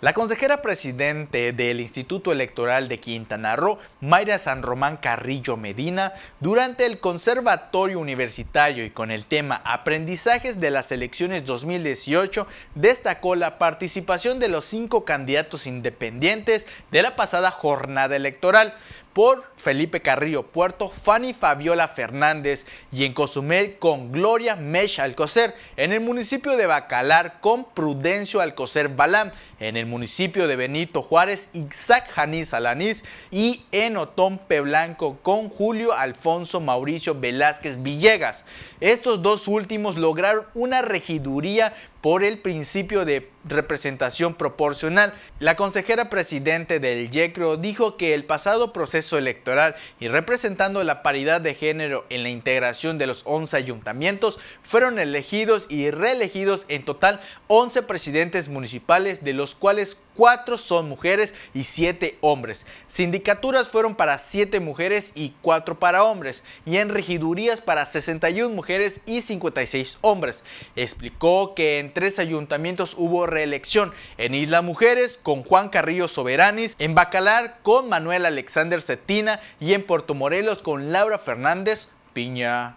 La consejera presidente del Instituto Electoral de Quintana Roo, Mayra San Román Carrillo Medina, durante el Conservatorio Universitario y con el tema Aprendizajes de las elecciones 2018, destacó la participación de los cinco candidatos independientes de la pasada jornada electoral por Felipe Carrillo Puerto, Fanny Fabiola Fernández y en Cozumel con Gloria Mesh Alcocer, en el municipio de Bacalar con Prudencio Alcocer Balam, en el municipio de Benito Juárez Isaac Janís Alanís. Y en Otompe Blanco con Julio Alfonso Mauricio Velázquez Villegas. Estos dos últimos lograron una regiduría por el principio de representación proporcional. La consejera presidente del YECRO dijo que el pasado proceso electoral y representando la paridad de género en la integración de los 11 ayuntamientos, fueron elegidos y reelegidos en total 11 presidentes municipales, de los cuales 4 son mujeres y 7 hombres. Sindicaturas fueron para 7 mujeres y 4 para hombres, y en regidurías para 61 mujeres y 56 hombres. Explicó que en tres ayuntamientos hubo reelección, en Isla Mujeres con Juan Carrillo Soberanis, en Bacalar con Manuel Alexander Cetina y en Puerto Morelos con Laura Fernández Piña.